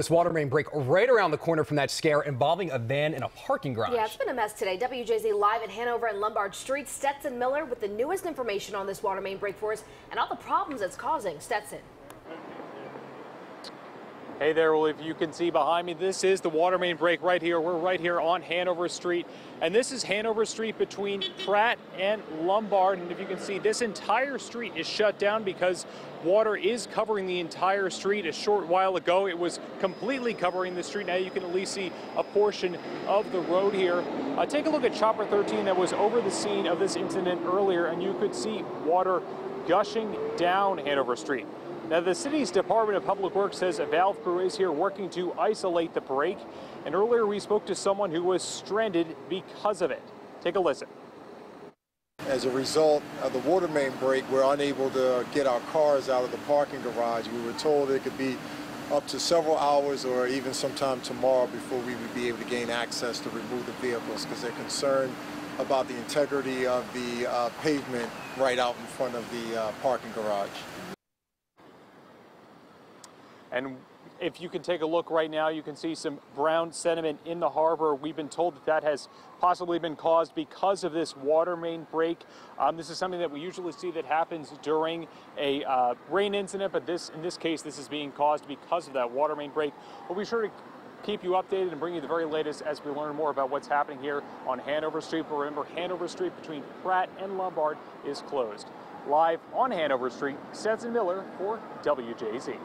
This water main break right around the corner from that scare involving a van in a parking garage. Yeah, it's been a mess today. WJZ live at Hanover and Lombard Street. Stetson Miller with the newest information on this water main break for us and all the problems it's causing. Stetson. Hey there, well, if you can see behind me, this is the water main break right here. We're right here on Hanover Street, and this is Hanover Street between Pratt and Lombard. And if you can see, this entire street is shut down because water is covering the entire street. A short while ago, it was completely covering the street. Now you can at least see a portion of the road here. Uh, take a look at Chopper 13 that was over the scene of this incident earlier, and you could see water gushing down Hanover Street. Now, the city's Department of Public Works says a valve crew is here working to isolate the break. And earlier we spoke to someone who was stranded because of it. Take a listen. As a result of the water main break, we're unable to get our cars out of the parking garage. We were told it could be up to several hours or even sometime tomorrow before we would be able to gain access to remove the vehicles because they're concerned about the integrity of the uh, pavement right out in front of the uh, parking garage. And if you can take a look right now, you can see some brown sediment in the harbor. We've been told that that has possibly been caused because of this water main break. Um, this is something that we usually see that happens during a uh, rain incident, but this, in this case, this is being caused because of that water main break. We'll be sure to keep you updated and bring you the very latest as we learn more about what's happening here on Hanover Street. But remember, Hanover Street between Pratt and Lombard is closed. Live on Hanover Street, Stetson Miller for WJZ.